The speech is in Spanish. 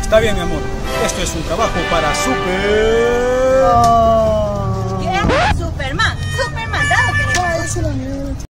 Está bien, mi amor. Esto es un trabajo para Super.